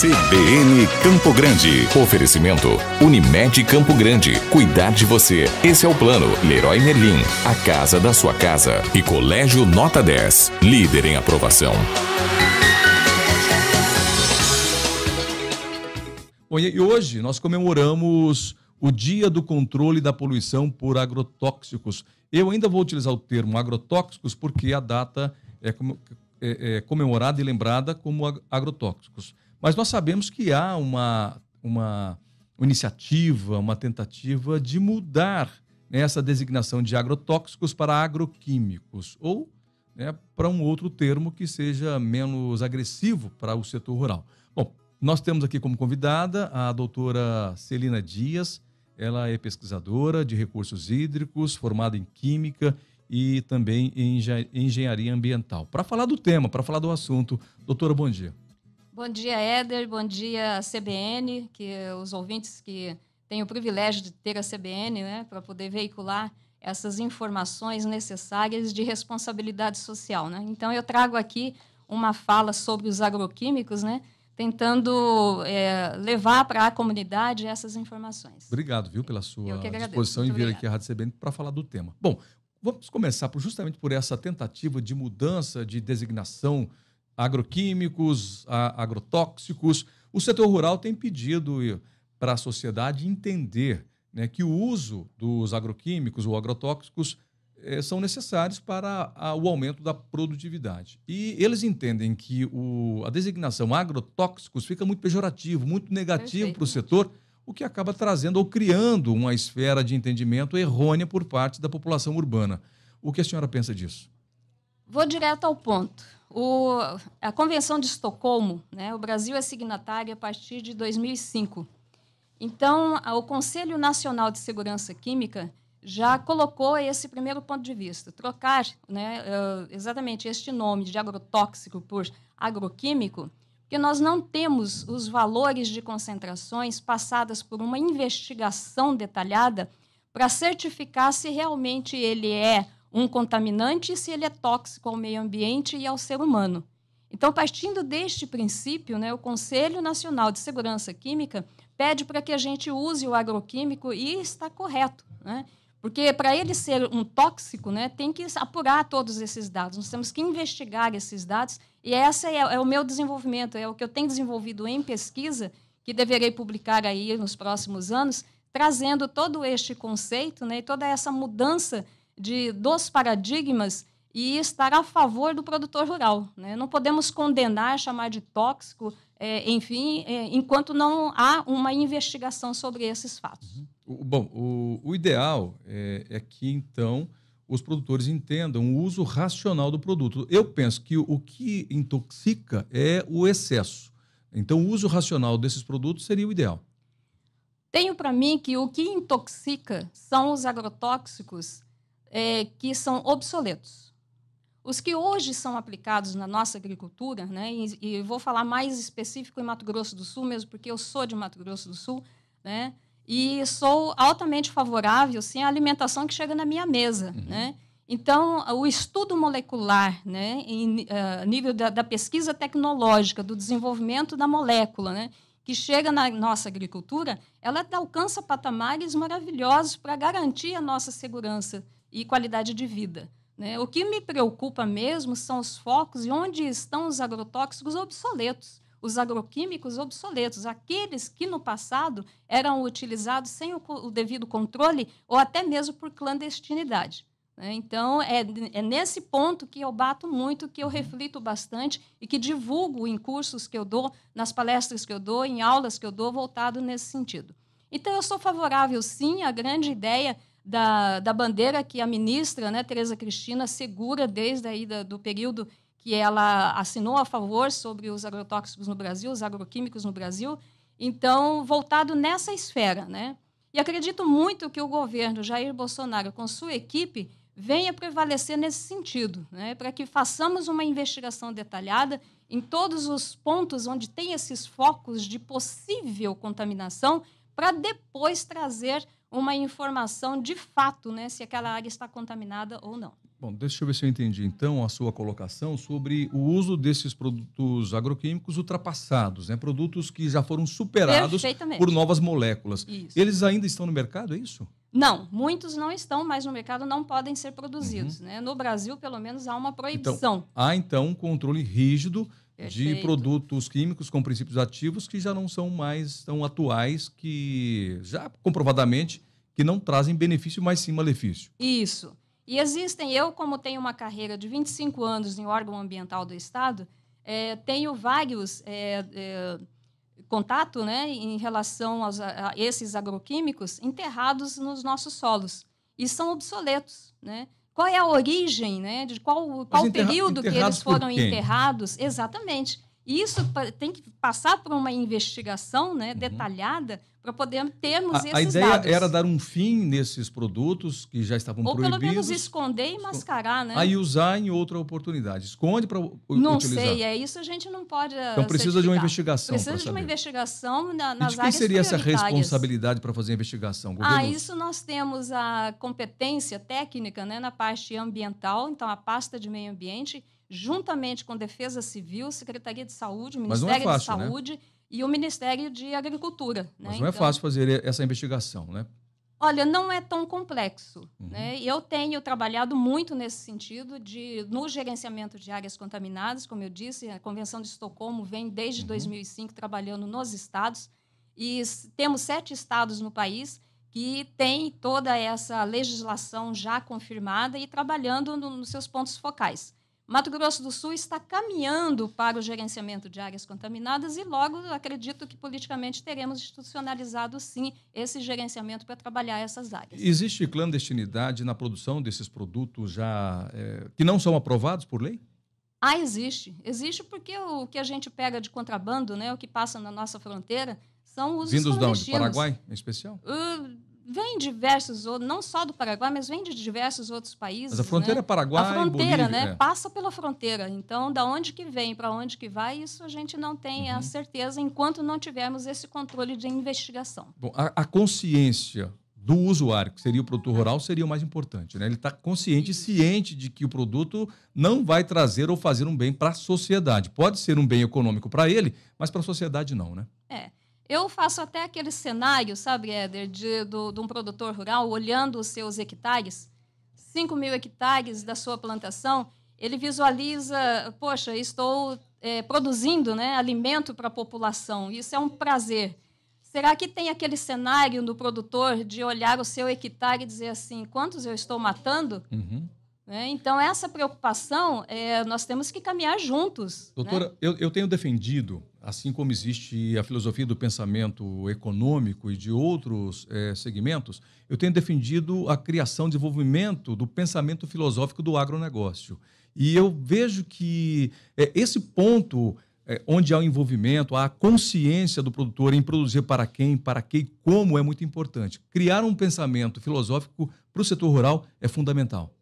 CBN Campo Grande. Oferecimento Unimed Campo Grande. Cuidar de você. Esse é o plano. Leroy Merlin. A casa da sua casa. E Colégio Nota 10. Líder em aprovação. Bom, e hoje nós comemoramos o Dia do Controle da Poluição por Agrotóxicos. Eu ainda vou utilizar o termo agrotóxicos porque a data é, é, é comemorada e lembrada como agrotóxicos. Mas nós sabemos que há uma, uma iniciativa, uma tentativa de mudar né, essa designação de agrotóxicos para agroquímicos, ou né, para um outro termo que seja menos agressivo para o setor rural. Bom, nós temos aqui como convidada a doutora Celina Dias, ela é pesquisadora de recursos hídricos, formada em Química e também em Engenharia Ambiental. Para falar do tema, para falar do assunto, doutora, bom dia. Bom dia, Éder. Bom dia, CBN, que os ouvintes que têm o privilégio de ter a CBN, né, para poder veicular essas informações necessárias de responsabilidade social, né? Então eu trago aqui uma fala sobre os agroquímicos, né, tentando é, levar para a comunidade essas informações. Obrigado, viu, pela sua disposição em vir aqui à Rádio CBN para falar do tema. Bom, vamos começar por, justamente por essa tentativa de mudança de designação agroquímicos, agrotóxicos. O setor rural tem pedido para a sociedade entender né, que o uso dos agroquímicos ou agrotóxicos eh, são necessários para a, o aumento da produtividade. E eles entendem que o, a designação agrotóxicos fica muito pejorativo, muito negativo para o setor, o que acaba trazendo ou criando uma esfera de entendimento errônea por parte da população urbana. O que a senhora pensa disso? Vou direto ao ponto. O, a Convenção de Estocolmo, né, o Brasil é signatário a partir de 2005. Então, o Conselho Nacional de Segurança Química já colocou esse primeiro ponto de vista. Trocar né, exatamente este nome de agrotóxico por agroquímico, porque nós não temos os valores de concentrações passadas por uma investigação detalhada para certificar se realmente ele é um contaminante se ele é tóxico ao meio ambiente e ao ser humano. Então, partindo deste princípio, né, o Conselho Nacional de Segurança Química pede para que a gente use o agroquímico e está correto, né? Porque para ele ser um tóxico, né, tem que apurar todos esses dados. Nós temos que investigar esses dados e essa é, é o meu desenvolvimento, é o que eu tenho desenvolvido em pesquisa que deverei publicar aí nos próximos anos, trazendo todo este conceito, né, e toda essa mudança de, dos paradigmas e estar a favor do produtor rural. Né? Não podemos condenar, chamar de tóxico, é, enfim, é, enquanto não há uma investigação sobre esses fatos. Uhum. O, bom, o, o ideal é, é, que, então, os produtores entendam o uso racional do produto. Eu penso que o que intoxica é o excesso. Então, o uso racional desses produtos seria o ideal. Tenho para mim que o que intoxica são os agrotóxicos é, que são obsoletos. Os que hoje são aplicados na nossa agricultura, né, e, e, vou falar mais específico em Mato Grosso do Sul, mesmo porque eu sou de Mato Grosso do Sul, né, e sou altamente favorável sim, à alimentação que chega na minha mesa. Uhum. Né? Então, o estudo molecular, né, em uh, nível da, da, pesquisa tecnológica, do desenvolvimento da molécula, né, que chega na nossa agricultura, ela alcança patamares maravilhosos para garantir a nossa segurança e qualidade de vida. Né? O que me preocupa mesmo são os focos e onde estão os agrotóxicos obsoletos, os agroquímicos obsoletos, aqueles que no passado eram utilizados sem o, o devido controle ou até mesmo por clandestinidade. Né? Então, é, é, nesse ponto que eu bato muito, que eu reflito bastante e que divulgo em cursos que eu dou, nas palestras que eu dou, em aulas que eu dou, voltado nesse sentido. Então, eu sou favorável, sim, à grande ideia da, da bandeira que a ministra, né, Tereza Cristina, segura desde aí da, do período que ela assinou a favor sobre os agrotóxicos no Brasil, os agroquímicos no Brasil. Então, voltado nessa esfera, né? E acredito muito que o governo Jair Bolsonaro, com sua equipe, venha prevalecer nesse sentido, né? para que façamos uma investigação detalhada em todos os pontos onde tem esses focos de possível contaminação, para depois trazer uma informação de fato, né, se aquela área está contaminada ou não. Bom, deixa eu ver se eu entendi então a sua colocação sobre o uso desses produtos agroquímicos ultrapassados, né? produtos que já foram superados por novas moléculas. Isso. Eles ainda estão no mercado, é isso? Não, muitos não estão mais no mercado, não podem ser produzidos. Uhum. Né? No Brasil, pelo menos, há uma proibição. Então, há então um controle rígido Perfeito. de produtos químicos com princípios ativos que já não são mais tão atuais, que já comprovadamente que não trazem benefício, mas sim malefício. Isso. E existem, eu como tenho uma carreira de 25 anos em órgão ambiental do Estado, é, tenho vários é, é, contato né, em relação aos, a esses agroquímicos enterrados nos nossos solos. E são obsoletos. Né? Qual é a origem, né, de qual, qual enterra, período que eles foram enterrados? Exatamente. Isso tem que passar por uma investigação né, uhum. detalhada para poder termos a, esses A ideia dados. era dar um fim nesses produtos que já estavam Ou proibidos. Ou pelo menos esconder e mascarar, né? Aí usar em outra oportunidade. Esconde para Não utilizar. sei, é isso a gente não pode Então precisa de uma investigação Precisa de uma investigação na, nas e de quem seria essa responsabilidade para fazer a investigação? Governo? Ah, isso nós temos a competência técnica né, na parte ambiental, então a pasta de meio ambiente, juntamente com Defesa Civil, Secretaria de Saúde, é Ministério é fácil, de né? Saúde... Né? e o Ministério de Agricultura. Né? Mas não é então, fácil fazer essa investigação, né? Olha, não é tão complexo. Uhum. Né? Eu tenho trabalhado muito nesse sentido, de, no gerenciamento de áreas contaminadas, como eu disse, a Convenção de Estocolmo vem desde uhum. 2005 trabalhando nos estados, e temos sete estados no país que têm toda essa legislação já confirmada e trabalhando no, nos seus pontos focais. Mato Grosso do Sul está caminhando para o gerenciamento de áreas contaminadas e logo acredito que politicamente teremos institucionalizado sim esse gerenciamento para trabalhar essas áreas. Existe clandestinidade na produção desses produtos já é, que não são aprovados por lei? Ah, existe. Existe porque o que a gente pega de contrabando, né, o que passa na nossa fronteira, são os Vindos de onde? Paraguai, em especial? Uh, vem diversos outros, não só do Paraguai, mas vem de diversos outros países. Mas a fronteira né? é Paraguai, A fronteira, Bolívia, né? É. Passa pela fronteira. Então, da onde que vem, para onde que vai, isso a gente não tem uhum. a certeza enquanto não tivermos esse controle de investigação. Bom, a, a consciência do usuário, que seria o produtor rural, seria o mais importante. Né? Ele está consciente e ciente de que o produto não vai trazer ou fazer um bem para a sociedade. Pode ser um bem econômico para ele, mas para a sociedade não, né? É. Eu faço até aquele cenário, sabe, Éder, de, do, de um produtor rural olhando os seus hectares, 5 mil hectares da sua plantação, ele visualiza, poxa, estou é, produzindo né, alimento para a população, isso é um prazer. Será que tem aquele cenário do produtor de olhar o seu hectare e dizer assim, quantos eu estou matando? Uhum. Né? Então, essa preocupação, é, nós temos que caminhar juntos. Né? Doutora, né? eu, eu tenho defendido assim como existe a filosofia do pensamento econômico e de outros é, segmentos, eu tenho defendido a criação, desenvolvimento do pensamento filosófico do agronegócio. E eu vejo que é, esse ponto é, onde há o envolvimento, há a consciência do produtor em produzir para quem, para que e como é muito importante. Criar um pensamento filosófico para o setor rural é fundamental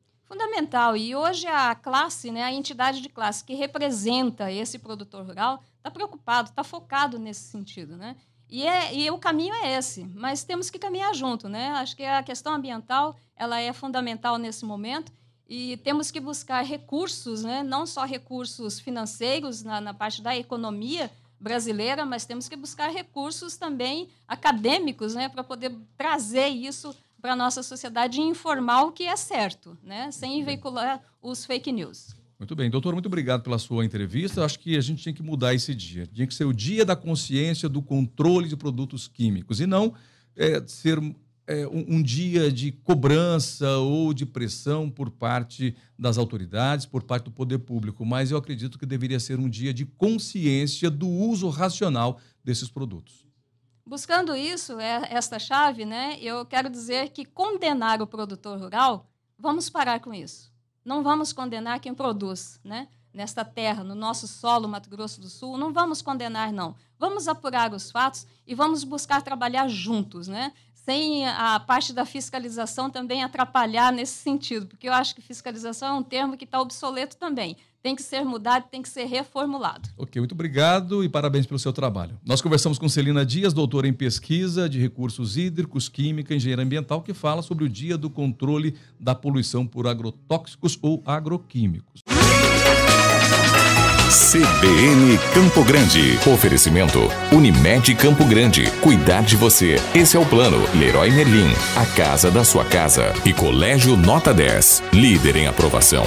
fundamental. E hoje a classe, né, a entidade de classe que representa esse produtor rural, está preocupado, está focado nesse sentido. Né? E, é, e o caminho é esse, mas temos que caminhar junto. Né? Acho que a questão ambiental ela é fundamental nesse momento e temos que buscar recursos, né? não só recursos financeiros na, na parte da economia brasileira, mas temos que buscar recursos também acadêmicos né? para poder trazer isso para a nossa sociedade informar o que é certo, né? sem veicular os fake news. Muito bem, doutor, muito obrigado pela sua entrevista. Acho que a gente tinha que mudar esse dia. Tinha que ser o dia da consciência do controle de produtos químicos e não é, ser é, um, um, dia de cobrança ou de pressão por parte das autoridades, por parte do poder público. Mas eu acredito que deveria ser um dia de consciência do uso racional desses produtos. Buscando isso, é, esta chave, né, eu quero dizer que condenar o produtor rural, vamos parar com isso. Não vamos condenar quem produz, né? Nesta terra, no nosso solo, Mato Grosso do Sul, não vamos condenar, não. Vamos apurar os fatos e vamos buscar trabalhar juntos, né? Sem a parte da fiscalização também atrapalhar nesse sentido, porque eu acho que fiscalização é um termo que está obsoleto também. Tem que ser mudado, tem que ser reformulado. Ok, muito obrigado e parabéns pelo seu trabalho. Nós conversamos com Celina Dias, doutora em pesquisa de recursos hídricos, química, engenharia ambiental, que fala sobre o dia do controle da poluição por agrotóxicos ou agroquímicos. CBN Campo Grande. Oferecimento Unimed Campo Grande. Cuidar de você. Esse é o plano. Leroy Merlin. A casa da sua casa. E Colégio Nota 10. Líder em aprovação.